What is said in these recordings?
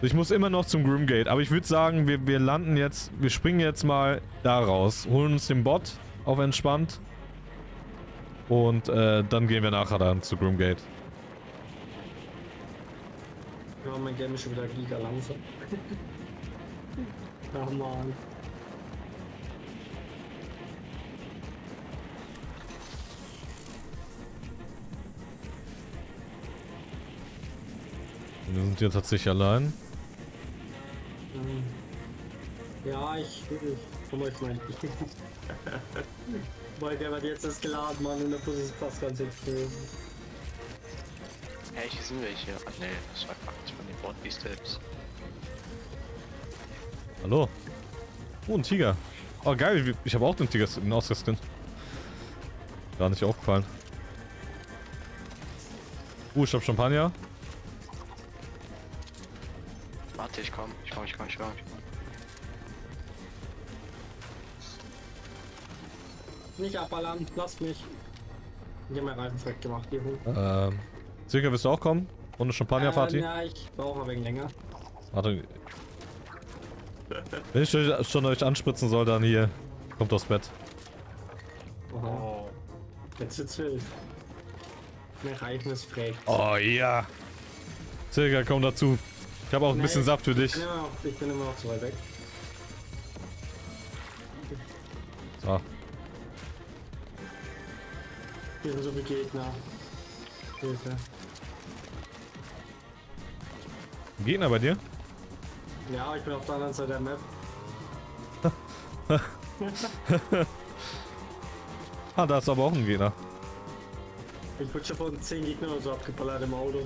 Ich muss immer noch zum Grimgate, aber ich würde sagen, wir, wir landen jetzt, wir springen jetzt mal da raus, holen uns den Bot auf entspannt und äh, dann gehen wir nachher dann zu Grimgate. Ja, mein Game ist schon wieder giga langsam. Ach man. Wir sind hier tatsächlich allein. Ja, ich ich komm euch mein. Weil der wird jetzt das geladen, Mann, und der Bus ist fast ganz extrem. Hey, hier sind welche. Ah, nee, das war Quatsch von den Body Steps. Hallo. Oh, ein Tiger. Oh, geil, ich habe auch den Tiger in Oscar-Skin. Gar nicht aufgefallen. Uh, ich hab Champagner. Warte, ich komm, ich komm, ich komm, ich komm. Ich komm. Nicht abballern, lasst mich. Ich hab meinen Reifen direkt gemacht, hier hoch. Ähm, Silke, willst du auch kommen? Und eine Champagner-Party? Äh, ja, ich brauche ein wenig länger. Warte. Wenn ich euch schon euch anspritzen soll, dann hier. Kommt aufs Bett. Oh. Jetzt wird's wild. Mein Reifen ist frech. Oh ja. Silke, komm dazu. Ich habe auch ein bisschen Saft für dich. Ich bin, immer noch, ich bin immer noch zu weit weg. So. Hier sind so viele Gegner. Hilfe. Gegner bei dir? Ja, ich bin auf der anderen Seite der Map. Ah, da ist aber auch ein Gegner. Ich wurde schon von 10 Gegnern oder so abgeballert im Auto.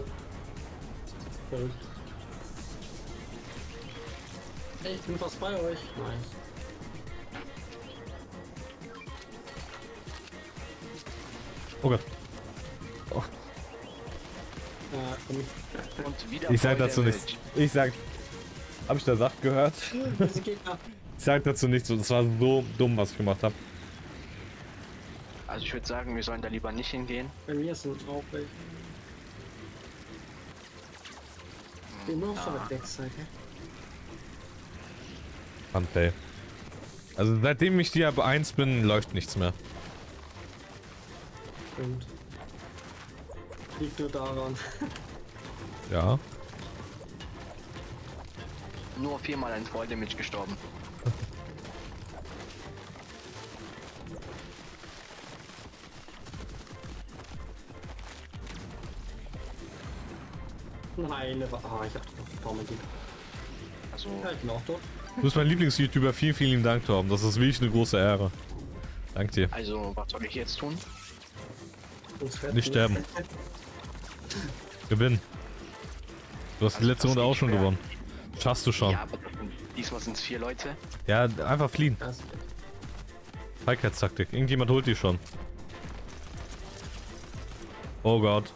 Verrückt. Ey, ich bin fast bei euch. Nice. Oh Gott. Ja, komm. Und wieder Ich sag dazu nichts. Ich sag. Hab ich da Sacht gehört? Ich sag dazu nichts. Das war so dumm, was ich gemacht habe. Also ich würde sagen, wir sollen da lieber nicht hingehen. Bei mir sind auch welche. Immer auf der Wegseite. Handplay. Also seitdem ich die ab 1 bin, läuft nichts mehr. Und liegt nur daran. Ja. Nur viermal ein Freund Damage gestorben. Nein, ne, ah, ich hab doch noch Formel Also, Ja, ich bin auch tot. Du bist mein Lieblings-YouTuber. Vielen, vielen lieben Dank, Torben. Das ist wirklich eine große Ehre. Dank dir. also, was soll ich jetzt tun? Nicht sterben. Gewinn. Du hast die Also, letzte das Runde auch schon schwer. gewonnen. Schaffst du schon. Ja, aber diesmal sind es vier Leute. Ja, einfach fliehen. Feigheitstaktik. Irgendjemand holt die schon. Oh Gott.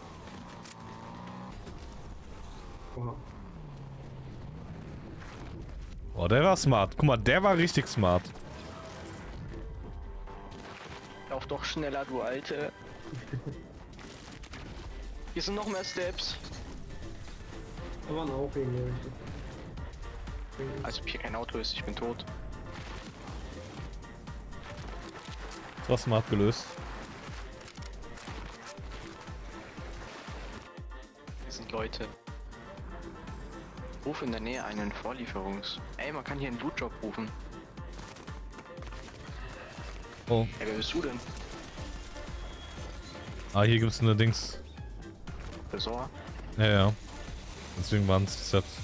Oh, der war smart. Guck mal, der war richtig smart. Lauf doch schneller, du Alte. Hier sind noch mehr Steps. Da waren auch irgendwelche. Also, ob hier kein Auto ist, ich bin tot. Das war smart gelöst. Hier sind Leute. Ruf in der Nähe einen Vorlieferungs. Ey, man kann hier einen Lootjob rufen. Oh. Ey, wer bist du denn? Ah, hier gibt's eine Dings. Tresor? Ja, ja. Deswegen waren es Steps.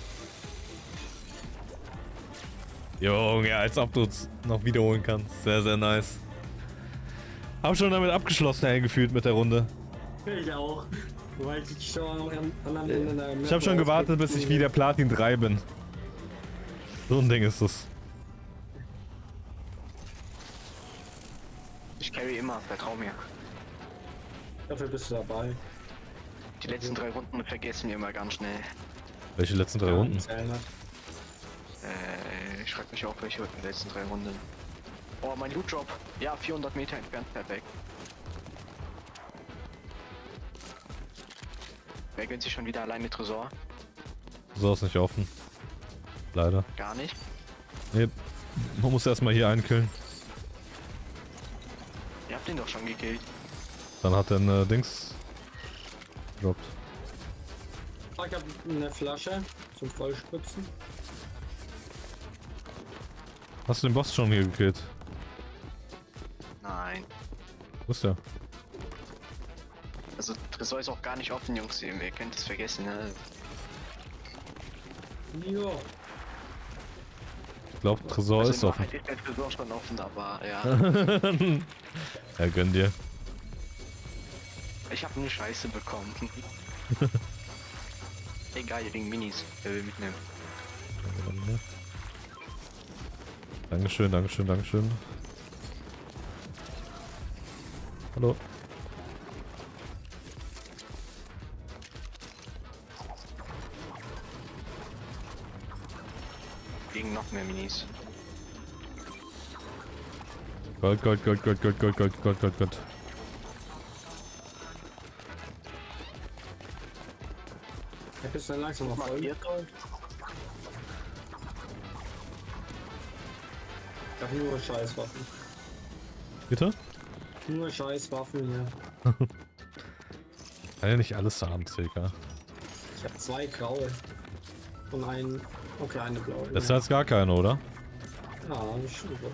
Junge, als ob du es noch wiederholen kannst. Sehr, sehr nice. Hab schon damit abgeschlossen, ey, gefühlt mit der Runde. Ich auch. Weil ich schon noch am anderen Ende der Map Ich habe schon gewartet, bis ich wieder Platin 3 bin. So ein Ding ist es. Ich carry immer, vertrau mir. Dafür bist du dabei. Die letzten drei Runden vergessen wir immer ganz schnell. Welche letzten drei Runden? Äh, ich frag mich auch, welche die letzten drei Runden. Oh, mein Lootjob. Ja, 400 Meter entfernt, perfekt. Wer gönnt sich schon wieder alleine Tresor? So ist nicht offen. Leider. Gar nicht. Nee, man muss erstmal hier einkillen. Ihr habt ihn doch schon gekillt. Dann hat er ein äh, Dings gedroppt. Ich habe eine Flasche zum Vollspritzen. Hast du den Boss schon hier gekillt? Nein. Wo ist der? Also Tresor ist auch gar nicht offen, Jungs. Ihr könnt es vergessen, ne? Ja. Ich glaube, Tresor also ist offen. Der Tresor schon offen, aber ja. ja, gönn dir. ich habe eine Scheiße bekommen. Egal, wegen Minis. Wer will mitnehmen? Dankeschön, Dankeschön, Dankeschön. Hallo. Mehr Minis. Gold, Gold, Gold, Gold, Gold, Gold, Gold, Gold, Gold, Gold. Bist du dann langsam auf voll. Markiert. Ich hab nur Scheißwaffen. Bitte? Nur Scheißwaffen hier. Kann ja nicht alles haben, Circa. Ich habe zwei graue. Und ein. Okay, eine blaue. Besser als gar keine, oder? Ja, nicht super.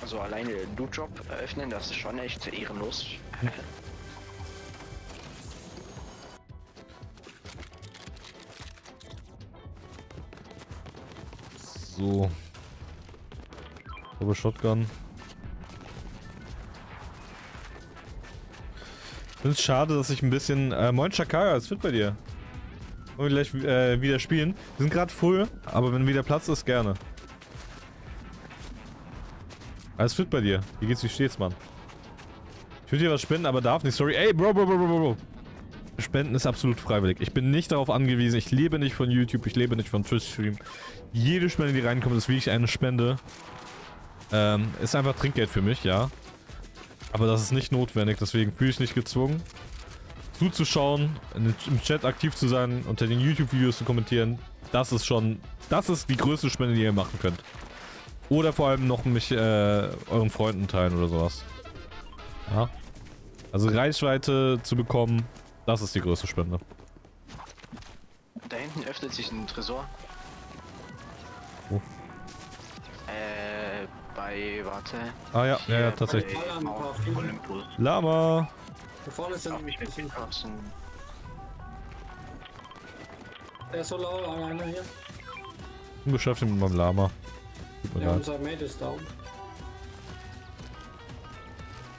Also alleine Loot Drop eröffnen, das ist schon echt ehrenlos. So. Probe Shotgun. Finde es schade, dass ich ein bisschen... Äh, moin Shakara, es fit bei dir. Wollen wir gleich äh, wieder spielen? Wir sind gerade full, aber wenn wieder Platz ist, gerne. Alles fit bei dir. Wie geht's, wie steht's, Mann? Ich würde dir was spenden, aber darf nicht. Sorry. Ey, Bro, Bro, Bro, Bro, Bro, Bro. Spenden ist absolut freiwillig. Ich bin nicht darauf angewiesen. Ich lebe nicht von YouTube. Ich lebe nicht von Twitch-Stream. Jede Spende, die reinkommt, ist wirklich eine Spende. Ähm, ist einfach Trinkgeld für mich, ja. Aber das ist nicht notwendig. Deswegen fühle ich nicht gezwungen, zuzuschauen, im Chat aktiv zu sein, unter den YouTube-Videos zu kommentieren. Das ist schon... Das ist die größte Spende, die ihr machen könnt. Oder vor allem noch mich äh, euren Freunden teilen oder sowas. Ja. Also Reichweite zu bekommen, das ist die größte Spende. Da hinten öffnet sich ein Tresor. Bei, warte. Ah ja, ja, ja, tatsächlich. Lama! Da vorne ist ein mich mit bisschen. Kassen. Der ist so laut, aber einer hier. Ich bin beschäftigt mit meinem Lama. Tut mir Ja, leid. unser Mate ist down.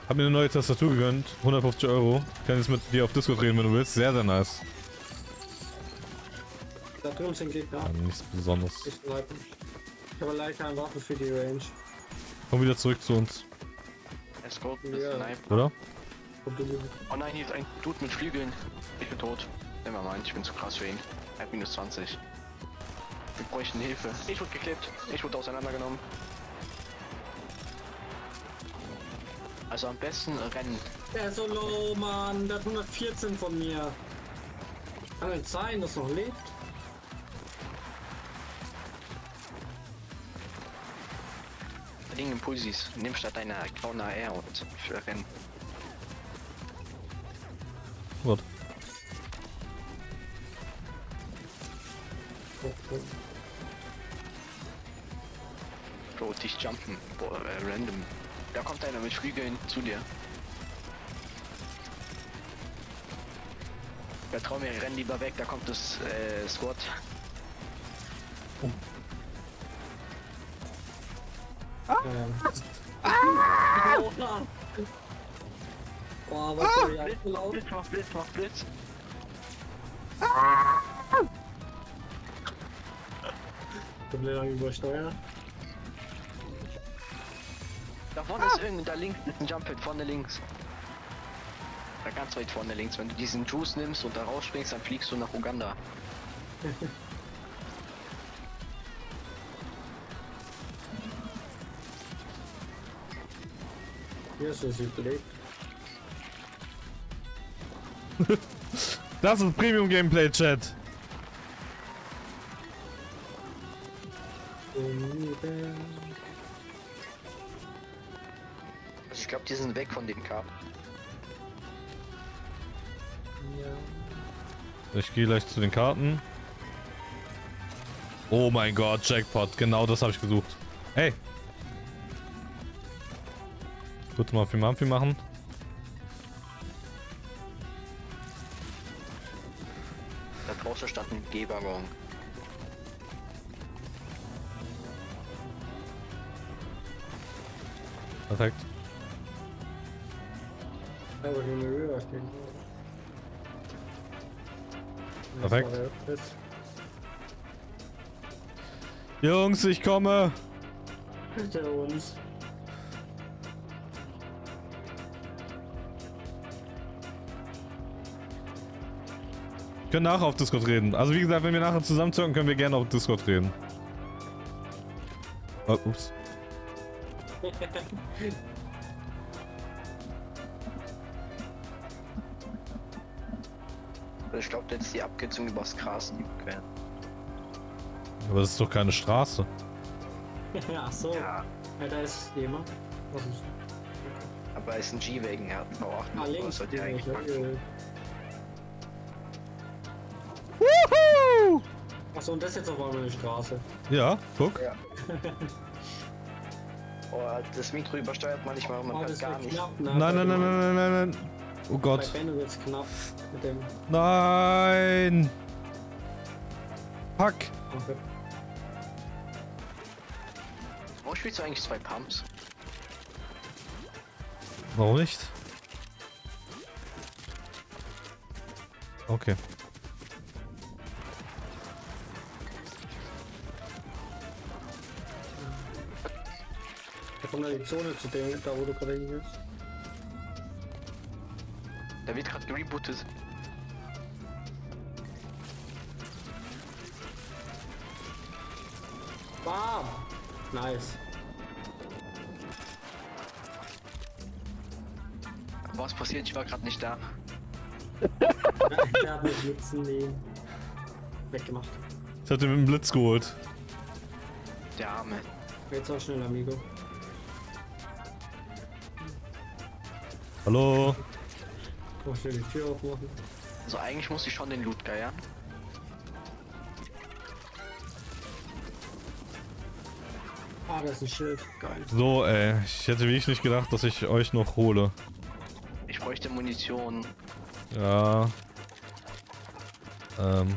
Hab mir eine neue Tastatur gegönnt. 150 Euro. Kann jetzt mit dir auf Discord reden, wenn du willst. Sehr, sehr nice. Da drüben sind Gegner. Ja, nichts Besonderes. Ich. Ich habe leider keine Waffe für die Range. Komm wieder zurück zu uns, Es kommt ein Ja. Sniper. oder? Oh nein, hier ist ein Dude mit Flügeln. Ich bin tot. Never mind, ich bin zu krass für ihn. Er hat minus 20. Wir bräuchten Hilfe. Ich wurde geklebt. Ich wurde auseinandergenommen. Also am besten rennen. Der ist so low, Mann. Der hat 114 von mir. Kann es sein, dass er noch lebt? Ding Impulsis. Nimm statt deiner grauen AR und rennen. What? Oh, oh. Bro, dich jumpen. Boah, äh, random. Da kommt einer mit Flügeln zu dir. Vertrau mir, renn lieber weg, da kommt das äh, Squad. Boah, was ich Blitz? Blitz, mach Blitz, mach Blitz. Komplett. Da vorne ist irgendein, da links ist ein Jump vorne links. Da ganz weit vorne links. Wenn du diesen Juice nimmst und da rausspringst, dann fliegst du nach Uganda. Hier ist es. Das ist Premium Gameplay, Chat. Also ich glaube, die sind weg von dem Cup. Ich gehe gleich zu den Karten. Oh mein Gott, Jackpot. Genau das habe ich gesucht. Hey. Gut, mal für Mampfi machen. Da draußen stand ein G-Waggon. Perfekt. Aber in der Höhe stehen. Perfekt. Jungs, ich komme. Hinter uns. Können nachher auf Discord reden. Also wie gesagt, wenn wir nachher zusammen zocken, können wir gerne auf Discord reden. Oh, ups. Also ich glaube, jetzt die Abkürzung übers Gras die quer. Aber das ist doch keine Straße. Ach so. Ja. da ist jemand. Was ist? Aber er ist ein G-Wagen, er hat V8. Ah, links. soll der Ja, eigentlich Achso, und das ist jetzt auf einmal eine Straße. Ja, guck. Oh, das Mikro übersteuert manchmal, man Oh, hört das gar nicht. knapp. Ne? Nein, nein, nein, nein, nein, nein, nein. Oh Bei Gott. Benno wird's knapp mit dem. Nein. Fuck. Okay. Warum spielst du eigentlich zwei Pumps? Warum nicht? Okay. Da kommt dann die Zone zu dem, da wo du gerade hin bist. Der wird gerade gerebootet. Bam! Nice. Was passiert? Ich war gerade nicht da. Der hat mich Blitzen den weggemacht. Ich hatte mit dem Blitz geholt. Der Arme. Jetzt auch schnell, Amigo. Hallo. Oh, schnell die Tür aufmachen. Also eigentlich muss ich schon den Loot geiern. Ah, da ist ein Schild. Geil. So, ey. Ich hätte wirklich nicht gedacht, dass ich euch noch hole. Ich bräuchte Munition. Ja. Ähm.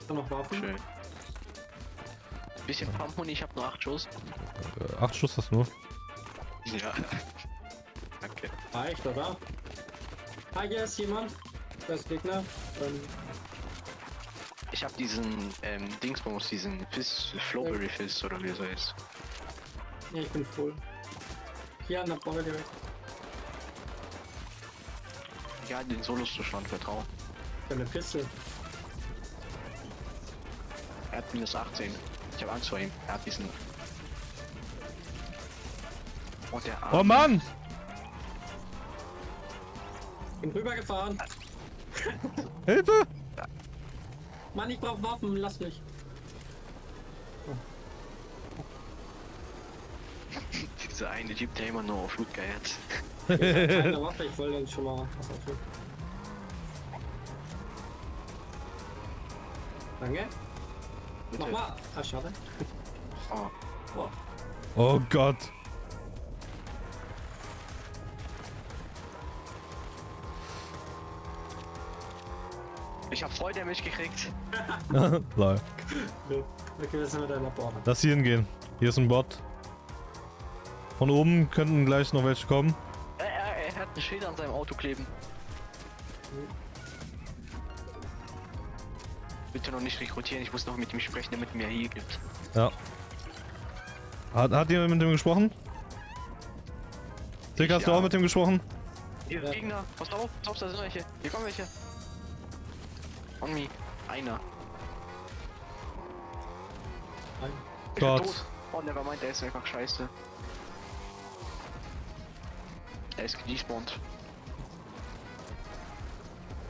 Ist da noch Waffen? Schön. Bisschen Pump-Muni, ich habe nur 8 Schuss. äh, Acht Schuss hast du nur. Ja. Danke. Reicht, oder? Ah, hier ist jemand. Da ist Gegner. Ähm, Ich habe diesen ähm, Dingsbums, diesen Fizz, Flowberry Fizz oder wie er so heißt. ja, ich bin voll. Hier an der Brücke direkt. Ja, den Solozustand vertrauen. Ich hab eine Pistole. Er hat minus 18. Ich habe Angst vor ihm. Er hat diesen. Und der Arm. Oh Mann! Bin rübergefahren. Hilfe! Mann, ich brauch Waffen. Lass mich. Dieser eine Typ, der immer nur auf Loot geiert. Keine Waffe. Ich wollte dann schon mal was aufhören. Danke. Bitte. Nochmal. Ah, schade. Oh. Boah. Oh Gott. Ich hab voll Damage gekriegt. Lol. Okay, wir sind mit einer Border. Lass hier hingehen. Hier ist ein Bot. Von oben könnten gleich noch welche kommen. Er, er, er hat ein Schild an seinem Auto kleben. Bitte noch nicht rekrutieren, ich muss noch mit ihm sprechen, damit er mir hier gibt. Ja. Hat, hat jemand mit dem gesprochen? Dick, hast du Ja. auch mit dem gesprochen? Hier, Ja. Gegner, pass auf, pass auf, da sind welche. Hier kommen welche. On me. Einer. Nein. Ich Gott. tot. Oh, nevermind, der ist einfach scheiße. Er ist gedespawnt.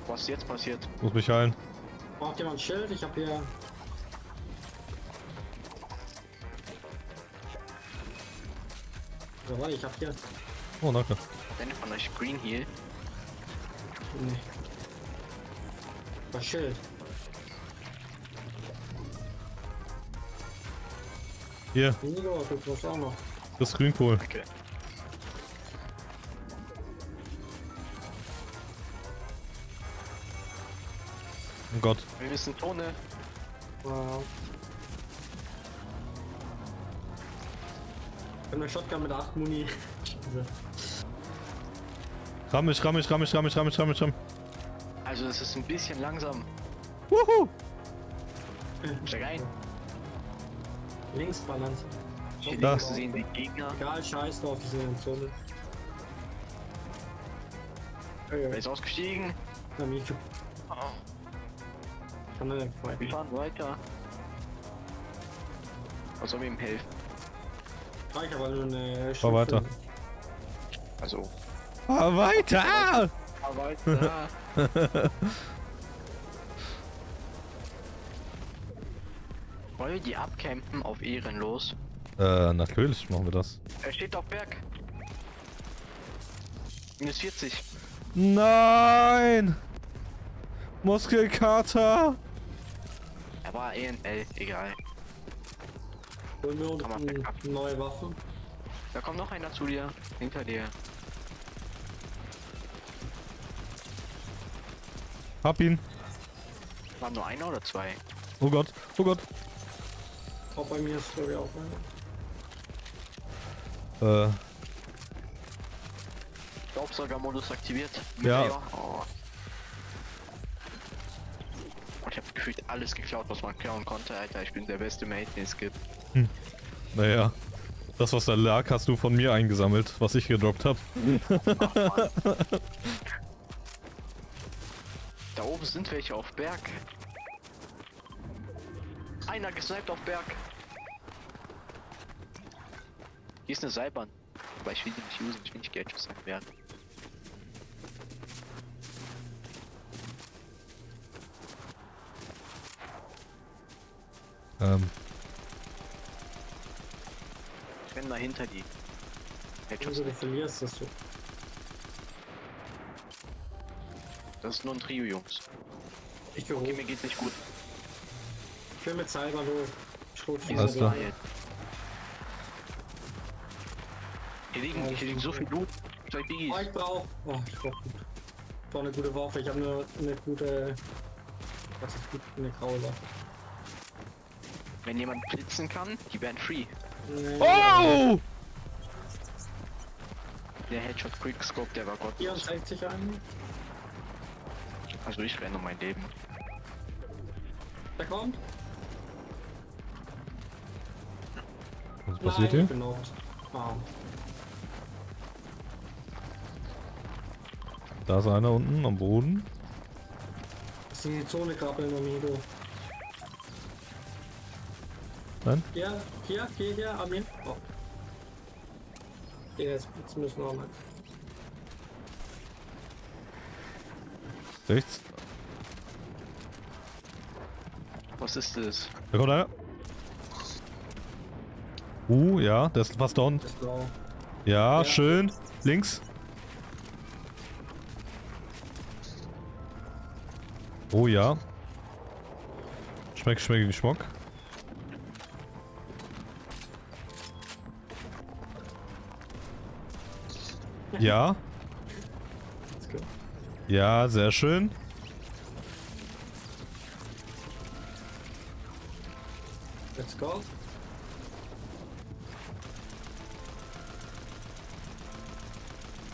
Was ist jetzt passiert? Muss mich heilen. Braucht jemand ein Schild? Ich hab hier. Ja, warte, ich hab hier. Oh, danke. Wenn von euch Green Heal. Nee. Das Schild. Hier, das Grünkohl. Okay. Oh Gott. Wir müssen Tone. Wow. Ich hab eine Shotgun mit 8 Muni. Scheiße. Ramm mich, ramm mich, ramm mich, Also das ist ein bisschen langsam. Wuhu! Steig ein. Links Balance. Hier Da. links sehen die Gegner. Egal, scheiß drauf, die sind in der Zone. Wer Okay, ist ausgestiegen? na Miku. Oh, Kann er wir fighten. fahren weiter. Was soll mir ihm helfen? Ich habe nur eine Fahr weiter. Also. Ah, weiter! Fahr weiter. Wollen wir die abcampen auf ehrenlos? Äh, natürlich machen wir das. Er steht auf Berg. Minus 40. Nein! Muskelkater! Er war ENL, egal. Holen wir uns neue Waffe. Da kommt noch einer zu dir. Hinter dir. Hab ihn. Waren nur einer oder zwei? Oh Gott, oh Gott. Auch bei mir ist glaube ich auch einer. Äh, Staubsaugermodus aktiviert. Ja. Oh. Ich habe gefühlt alles geklaut, was man klauen konnte, Alter. Ich bin der beste Mate, den es gibt. naja. Das, was da lag, hast du von mir eingesammelt, was ich gedroppt hab. Ach, oben sind welche auf Berg. Einer gesniped auf Berg. Hier ist eine Seilbahn. Aber ich will die nicht usen, ich will nicht Geldschuss sein werden. Ähm, Ich renn mal hinter die. Also du verlierst das so. Das ist nur ein Trio, Jungs. Ich geh hoch. Okay, mir geht's nicht gut. Ich will mit Cyber Die Alles klar. Hier liegen, hier liegen so viel Blut. Zwei Biggies. Oh, ich brauch. Oh, ich brauch gut. Ich brauch eine gute Waffe. Ich habe nur eine gute. Was ist gut? Eine graue Waffe. Wenn jemand blitzen kann, die werden free. Nee. oh! Der Headshot Quickscope, der war Gott. 64 ein. Also ich renne um mein Leben. Der kommt. Was passiert Nein, hier? ich bin out. Ah. Da ist einer unten am Boden. Das in die Zone krabbeln, Amigo. Nein? Hier, hier, hier, hier, Armin. Oh. Okay, jetzt, jetzt müssen wir mal. Rechts. Was ist das? Da kommt einer. Uh, ja, der ist fast down. Ist. Ja, Ja. schön. Links. Oh ja. Schmeck, schmeck, Schmock. Ja. Ja, sehr schön. Let's go.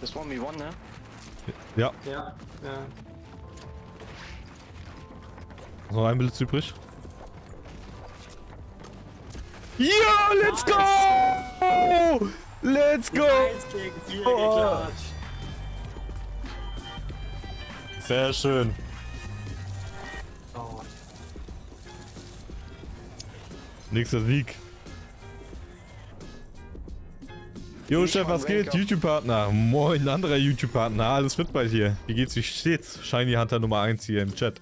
Das 1v1, ne? Ja, Ja, ja. noch ein Blitz übrig. Ja, let's go! Let's go! Oh. Sehr schön. Nächster Sieg. Jo, Chef, was geht? YouTube-Partner. Moin, anderer YouTube-Partner. Alles fit bei dir. Wie geht's? Wie steht's? Shiny Hunter Nummer 1 hier im Chat.